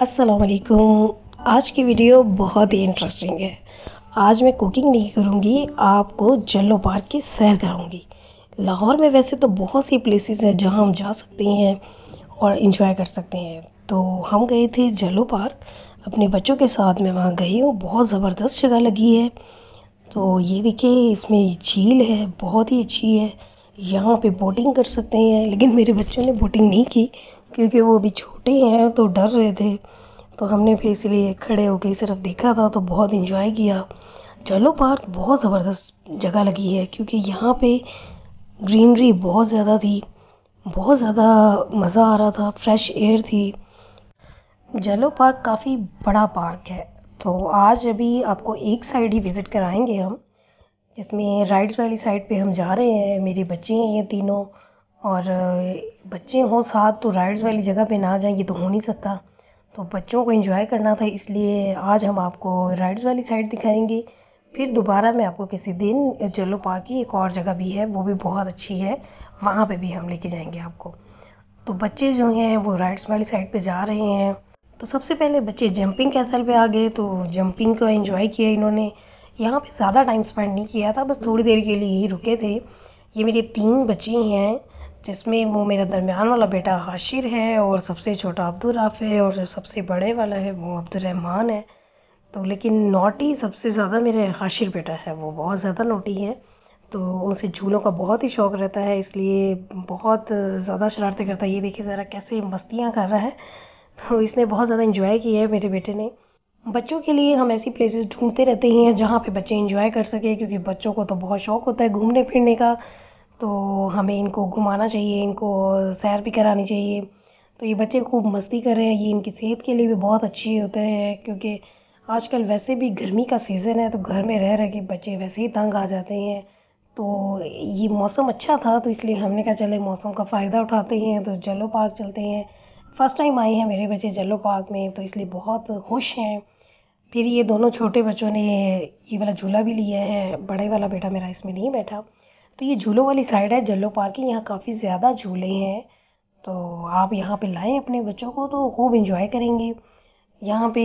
अस्सलाम वालेकुम आज की वीडियो बहुत ही इंटरेस्टिंग है। आज मैं कुकिंग नहीं करूँगी, आपको जल्लो पार्क की सैर कराऊँगी। लाहौर में वैसे तो बहुत सी प्लेसेस हैं जहाँ हम जा सकते हैं और इन्जॉय कर सकते हैं। तो हम गए थे जल्लो पार्क अपने बच्चों के साथ मैं वहाँ गई हूँ। बहुत ज़बरदस्त जगह लगी है। तो ये देखिए, इसमें झील है, बहुत ही अच्छी है। यहाँ पे बोटिंग कर सकते हैं, लेकिन मेरे बच्चों ने बोटिंग नहीं की। क्योंकि वो अभी छोटे हैं तो डर रहे थे। तो हमने फिर इसलिए खड़े होकर सिर्फ़ देखा था तो बहुत इन्जॉय किया। चलो पार्क बहुत ज़बरदस्त जगह लगी है, क्योंकि यहाँ पे ग्रीनरी बहुत ज़्यादा थी, बहुत ज़्यादा मज़ा आ रहा था फ्रेश एयर थी। जलो पार्क काफ़ी बड़ा पार्क है। तो आज अभी आपको एक साइड ही विज़िट कराएँगे हम, जिसमें राइड्स वाली साइड पे हम जा रहे हैं, मेरे बच्चे हैं ये तीनों। और बच्चे हों साथ तो राइड्स वाली जगह पे ना जाए, ये तो हो नहीं सकता। तो बच्चों को एंजॉय करना था, इसलिए आज हम आपको राइड्स वाली साइड दिखाएँगे। फिर दोबारा मैं आपको किसी दिन जलो पार्क की एक और जगह भी है, वो भी बहुत अच्छी है, वहाँ पे भी हम लेके जाएँगे आपको। तो बच्चे जो हैं, वो राइड्स वाली साइड पे जा रहे हैं। तो सबसे पहले बच्चे जंपिंग कैसल पे आ गए तो जंपिंग को एंजॉय किया इन्होंने। यहाँ पे ज़्यादा टाइम स्पेंड नहीं किया था, बस थोड़ी देर के लिए ही रुके थे। ये मेरे तीन बच्चे हैं जिसमें वो मेरा दरमियान वाला बेटा हाशिर है और सबसे छोटा अब्दुलराफ है और जो सबसे बड़े वाला है वो अब्दुलरहमान है। तो लेकिन नोटी सबसे ज़्यादा मेरे हाशिर बेटा है। वो बहुत ज़्यादा नोटी है। तो उसे झूलों का बहुत ही शौक़ रहता है, इसलिए बहुत ज़्यादा शरारतें करता है। ये देखिए ज़रा कैसे मस्तियाँ कर रहा है। तो इसने बहुत ज़्यादा इंजॉय किया है मेरे बेटे ने। बच्चों के लिए हम ऐसी प्लेसेस ढूंढते रहते हैं जहाँ पे बच्चे इंजॉय कर सके, क्योंकि बच्चों को तो बहुत शौक़ होता है घूमने फिरने का। तो हमें इनको घुमाना चाहिए, इनको सैर भी करानी चाहिए। तो ये बच्चे खूब मस्ती कर रहे हैं, ये इनकी सेहत के लिए भी बहुत अच्छी होते हैं, क्योंकि आजकल वैसे भी गर्मी का सीज़न है तो घर में रह, रहे के बच्चे वैसे ही तंग आ जाते हैं। तो ये मौसम अच्छा था तो इसलिए हमने कहा चले मौसम का फ़ायदा उठाते हैं तो जलो पार्क चलते हैं। फ़र्स्ट टाइम आए हैं मेरे बच्चे जलो पार्क में तो इसलिए बहुत खुश हैं। फिर ये दोनों छोटे बच्चों ने ये वाला झूला भी लिया है, बड़े वाला बेटा मेरा इसमें नहीं बैठा। तो ये झूलों वाली साइड है, जल्लो पार्क की यहाँ काफ़ी ज़्यादा झूले हैं। तो आप यहाँ पे लाएँ अपने बच्चों को तो खूब इंजॉय करेंगे। यहाँ पे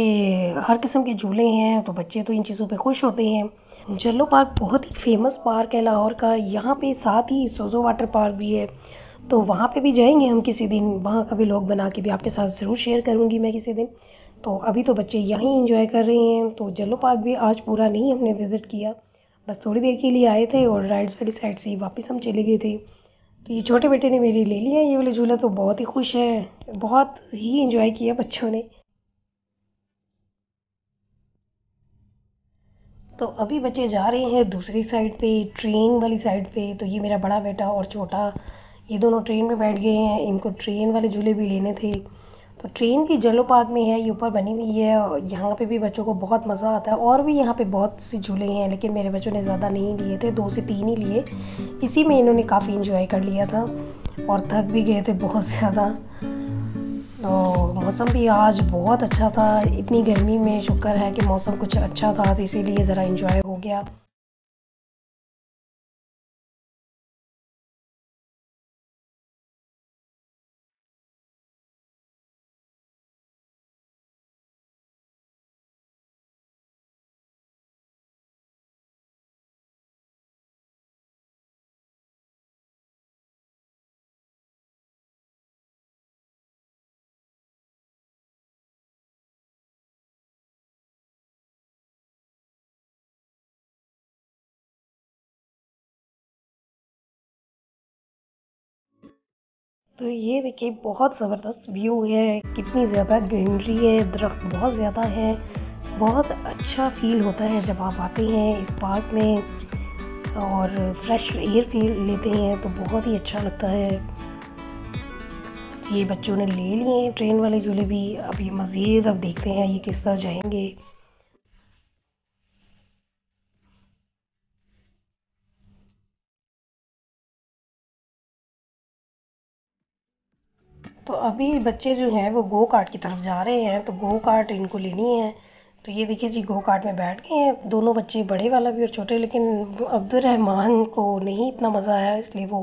हर किस्म के झूले हैं तो बच्चे तो इन चीज़ों पे खुश होते हैं। जल्लो पार्क बहुत ही फ़ेमस पार्क है लाहौर का। यहाँ पे साथ ही सोजो वाटर पार्क भी है। तो वहाँ पे भी जाएँगे हम किसी दिन। वहाँ का भी लोग बना के भी आपके साथ ज़रूर शेयर करूँगी मैं किसी दिन। तो अभी तो बच्चे यहीं इंजॉय कर रहे हैं तो जल्लो पार्क भी आज पूरा नहीं हमने विज़िट किया। बस थोड़ी देर के लिए आए थे और राइड्स वाली साइड से ही वापस हम चले गए थे। तो ये छोटे बेटे ने मेरी ले लिया, ये वाला झूला तो बहुत ही खुश है, बहुत ही इंजॉय किया बच्चों ने। तो अभी बच्चे जा रहे हैं दूसरी साइड पे ट्रेन वाली साइड पे तो ये मेरा बड़ा बेटा और छोटा, ये दोनों ट्रेन में बैठ गए हैं, इनको ट्रेन वाले झूले भी लेने थे। तो ट्रेन भी जलो पार्क में है, ये ऊपर बनी हुई है और यहाँ पे भी बच्चों को बहुत मज़ा आता है और भी यहाँ पे बहुत से झूले हैं, लेकिन मेरे बच्चों ने ज़्यादा नहीं लिए थे, दो से तीन ही लिए। इसी में इन्होंने काफ़ी इन्जॉय कर लिया था और थक भी गए थे बहुत ज़्यादा। तो मौसम भी आज बहुत अच्छा था, इतनी गर्मी में शुक्र है कि मौसम कुछ अच्छा था तो इसीलिए ज़रा इंजॉय हो गया। तो ये देखिए, बहुत ज़बरदस्त व्यू है। कितनी ज़्यादा ग्रीनरी है, दरख्त बहुत ज़्यादा है। बहुत अच्छा फील होता है जब आप आते हैं इस पार्क में और फ्रेश एयर फील लेते हैं तो बहुत ही अच्छा लगता है। ये बच्चों ने ले लिए ट्रेन वाले झूले भी अब ये मज़ीद अब देखते हैं ये किस तरह जाएँगे। तो अभी बच्चे जो हैं वो गो कार्ट की तरफ़ जा रहे हैं तो गो कार्ट इनको लेनी है। तो ये देखिए जी गो कार्ट में बैठ गए हैं। दोनों बच्चे बड़े वाला भी और छोटे, लेकिन अब्दुलरहमान को नहीं इतना मज़ा आया, इसलिए वो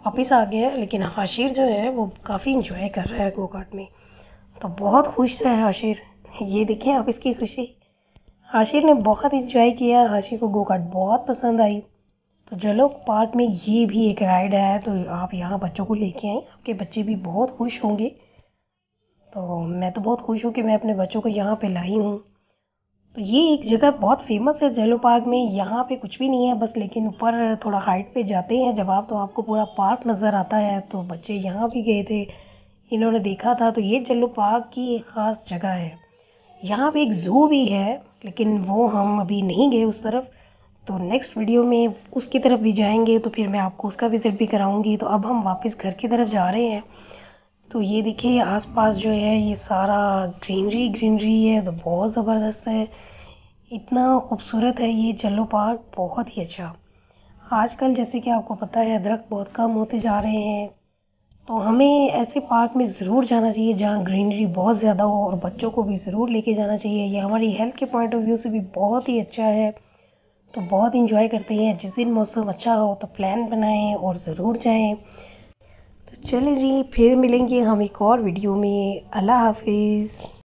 वापस आ गया लेकिन हाशिर जो है, वो काफ़ी इंजॉय कर रहा है गो कार्ट में। तो बहुत खुश है हाशिर। ये देखें आप इसकी खुशी। हाशिर ने बहुत इंजॉय किया, हाशिर को गो कार्ट बहुत पसंद आई। तो जलो पार्क में ये भी एक राइड है तो आप यहाँ बच्चों को लेके आए। आपके बच्चे भी बहुत खुश होंगे। तो मैं तो बहुत खुश हूँ कि मैं अपने बच्चों को यहाँ पे लाई हूँ। तो ये एक जगह बहुत फ़ेमस है जेलो पार्क में। यहाँ पे कुछ भी नहीं है, बस लेकिन ऊपर थोड़ा हाइट पे जाते हैं। जब आप तो आपको पूरा पार्क नज़र आता है तो बच्चे यहाँ भी गए थे। इन्होंने देखा था तो ये जेलो पार्क की एक ख़ास जगह है। यहाँ पे एक ज़ू भी है, लेकिन वो हम अभी नहीं गए उस तरफ़। तो नेक्स्ट वीडियो में उसकी तरफ़ भी जाएँगे तो फिर मैं आपको उसका विज़िट भी कराऊँगी। तो अब हम वापस घर की तरफ़ जा रहे हैं। तो ये देखिए, आसपास जो है, ये सारा ग्रीनरी ग्रीनरी है तो बहुत ज़बरदस्त है। इतना खूबसूरत है ये जलो पार्क, बहुत ही अच्छा। आजकल जैसे कि आपको पता है, दरख्त बहुत कम होते जा रहे हैं। तो हमें ऐसे पार्क में ज़रूर जाना चाहिए, जहाँ ग्रीनरी बहुत ज़्यादा हो और बच्चों को भी ज़रूर लेके जाना चाहिए। यह हमारी हेल्थ के पॉइंट ऑफ़ व्यू से भी बहुत ही अच्छा है। तो बहुत इंजॉय करते हैं। जिस दिन मौसम अच्छा हो तो प्लान बनाएँ और ज़रूर जाएँ। तो चलें जी, फिर मिलेंगे हम एक और वीडियो में। अल्लाह हाफिज़।